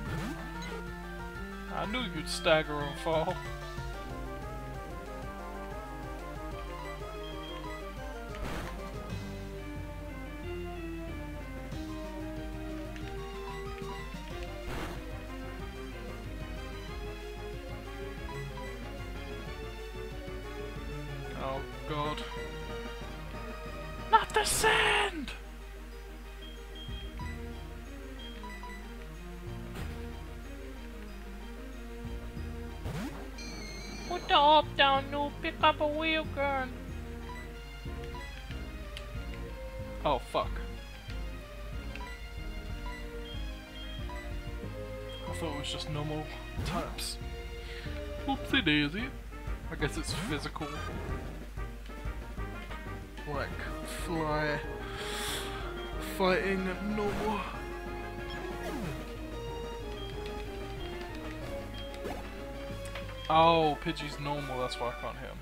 I knew you'd stagger and fall. God. Not the sand! Put the up down, noob. Pick up a wheel gun. Oh fuck. I thought it was just normal types. Oopsie daisy. I guess it's physical. Like fly fighting normal. Oh, Pidgey's normal, that's why I can't hit him.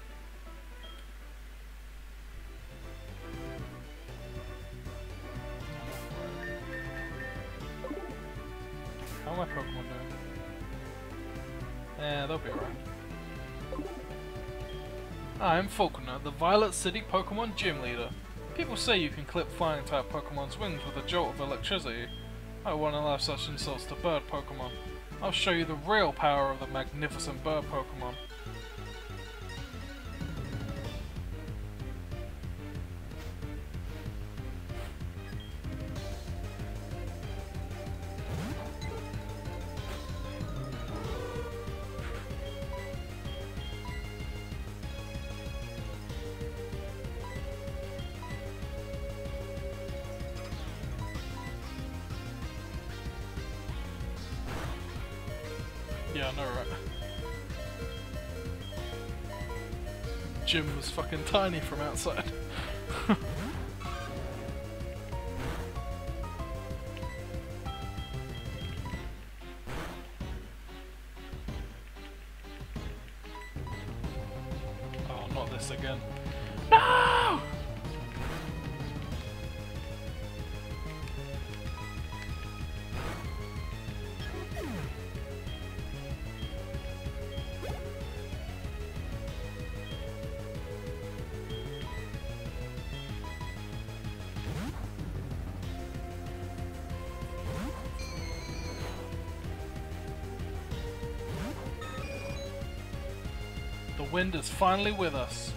Violet City Pokemon Gym Leader. People say you can clip flying type Pokemon's wings with a jolt of electricity. I won't allow such insults to bird Pokemon. I'll show you the real power of the magnificent bird Pokemon. Tiny from outside. Is finally with us.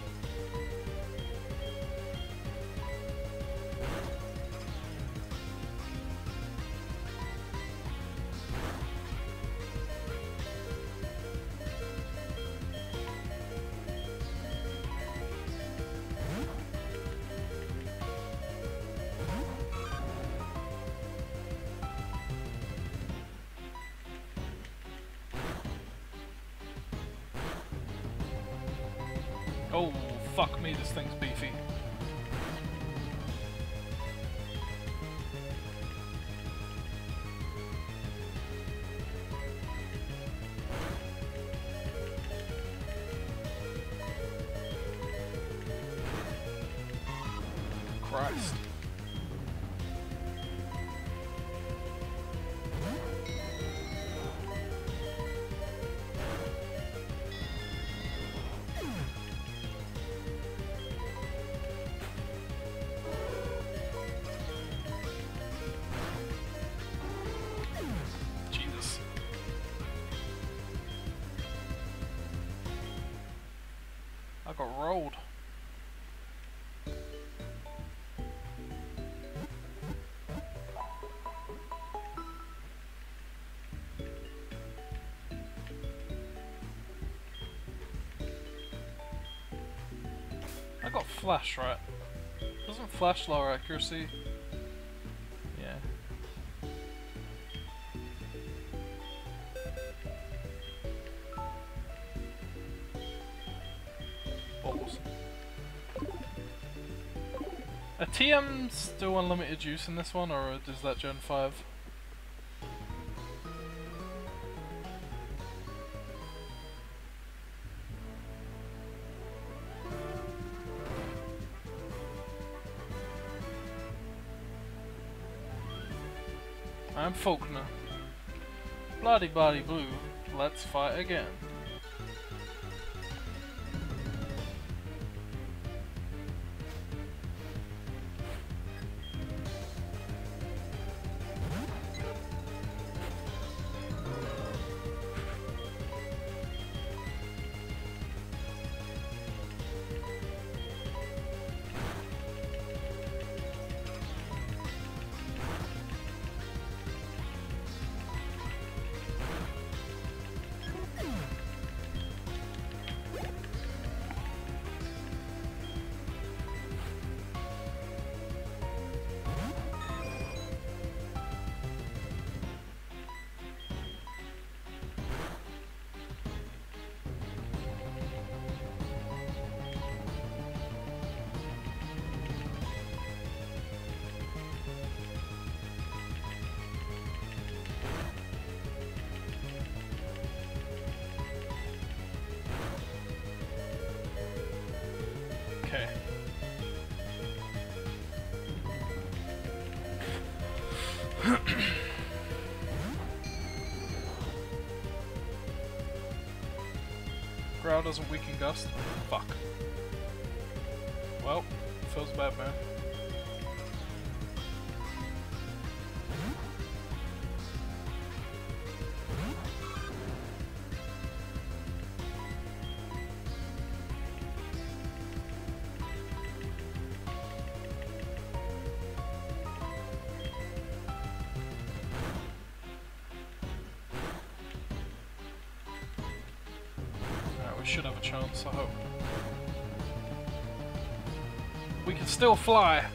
Fuck me, this thing's beefy. Got flash, right? Doesn't flash lower accuracy? Yeah. Balls. Are TM still unlimited use in this one, or is that Gen 5? I'm Falkner. Bloody body blue, let's fight again. Okay. Growl doesn't weaken gust. Fuck. Well, feels bad, man. Still fly!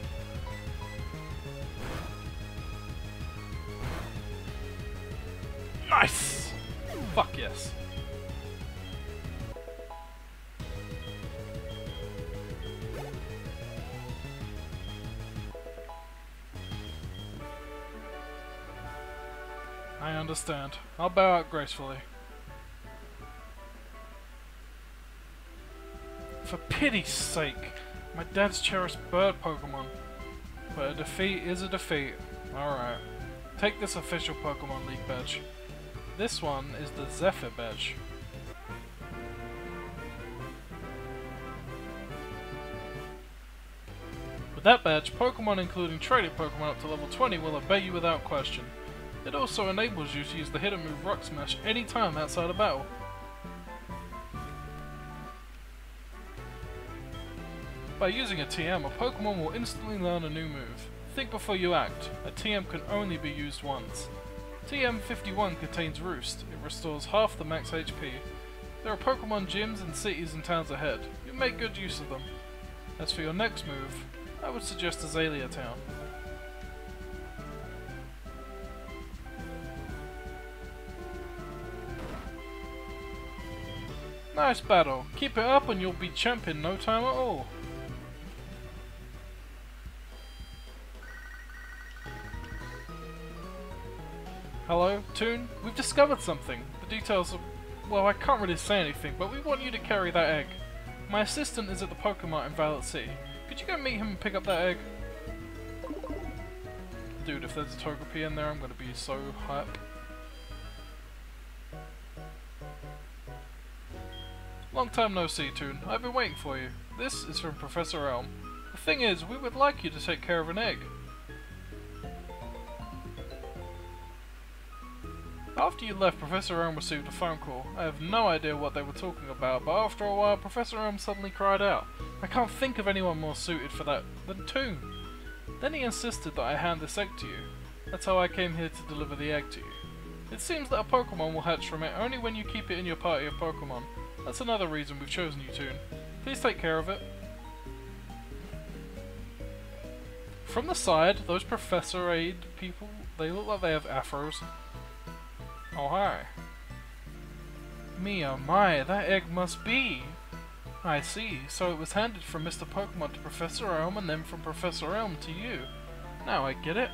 Nice! Fuck yes. I understand. I'll bow out gracefully. For pity's sake, my dad's cherished bird Pokemon. But a defeat is a defeat. Alright. Take this official Pokemon League badge. This one is the Zephyr badge. With that badge, Pokemon including traded Pokemon up to level 20 will obey you without question. It also enables you to use the hidden move Rock Smash anytime outside a battle. By using a TM, a Pokemon will instantly learn a new move. Think before you act. A TM can only be used once. TM51 contains Roost. It restores half the max HP. There are Pokemon gyms in cities and towns ahead. You make good use of them. As for your next move, I would suggest Azalea Town. Nice battle. Keep it up and you'll be champ in no time at all. Hello, Toon? We've discovered something. The details are... Well, I can't really say anything, but we want you to carry that egg. My assistant is at the Pokemart in Violet City. Could you go meet him and pick up that egg? Dude, if there's a Togepi in there, I'm gonna be so hype. Long time no see, Toon. I've been waiting for you. This is from Professor Elm. The thing is, we would like you to take care of an egg. After you left, Professor Elm received a phone call. I have no idea what they were talking about, but after a while, Professor Elm suddenly cried out. I can't think of anyone more suited for that than Toon. Then he insisted that I hand this egg to you. That's how I came here to deliver the egg to you. It seems that a Pokemon will hatch from it only when you keep it in your party of Pokemon. That's another reason we've chosen you, Toon. Please take care of it. From the side, those Professor Aid people, they look like they have afros. Oh, hi. Me, oh my, that egg must be. I see, so it was handed from Mr. Pokemon to Professor Elm and then from Professor Elm to you. Now I get it.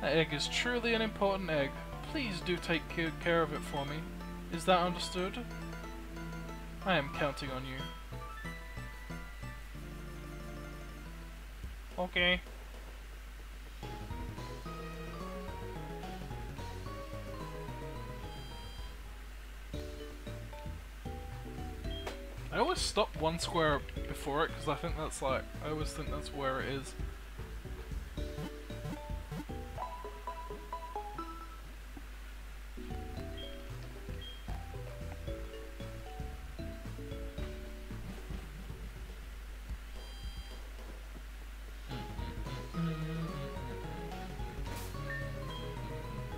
That egg is truly an important egg. Please do take care of it for me. Is that understood? I am counting on you. Okay. I always stop one square before it because I think that's like, I always think that's where it is.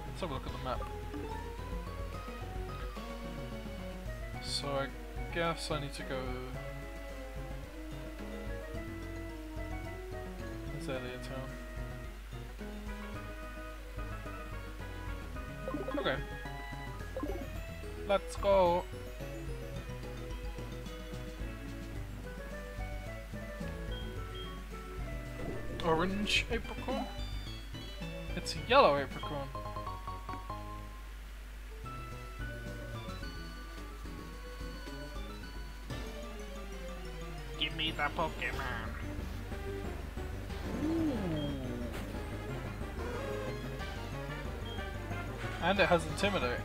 Let's have a look at the map. So I guess I need to go Azalea Town. Okay. Let's go. Orange apricot? It's a yellow apricot. Me the Pokemon. And it has Intimidate.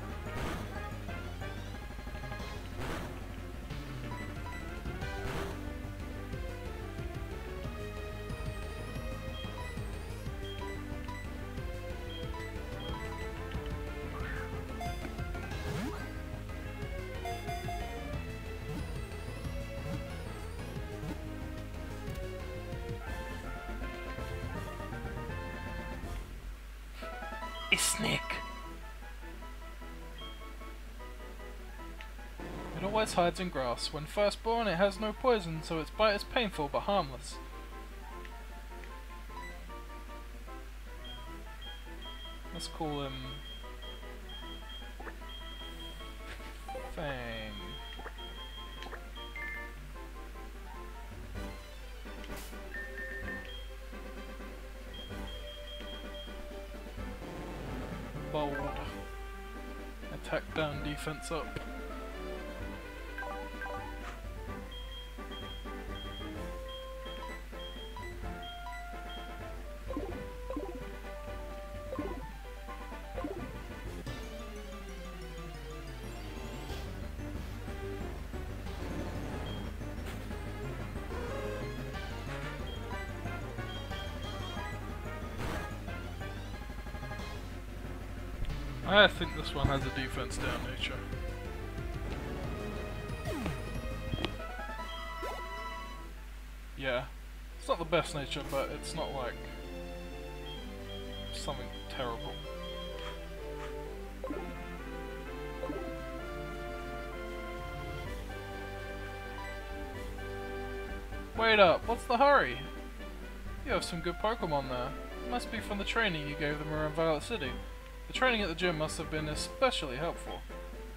It's Nick. It always hides in grass. When first born, it has no poison, so its bite is painful but harmless. Let's call him... defense up. One has a defense down nature. yeah. It's not the best nature, but it's not like something terrible. Wait up, what's the hurry? You have some good Pokemon there. It must be from the training you gave them around Violet City. The training at the gym must have been especially helpful.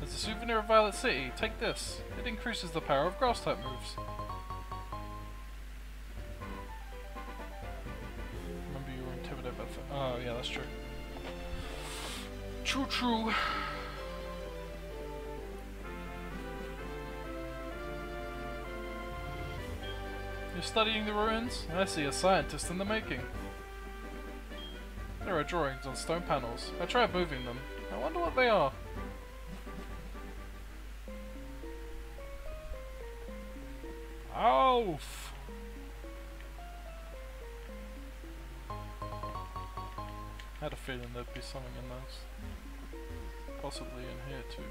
As a souvenir of Violet City, take this. It increases the power of grass-type moves. Remember you were intimidated by. Oh, yeah, that's true. True, true. You're studying the ruins? I see a scientist in the making. Drawings on stone panels. I tried moving them. I wonder what they are. Oh! I had a feeling there'd be something in those. Possibly in here too.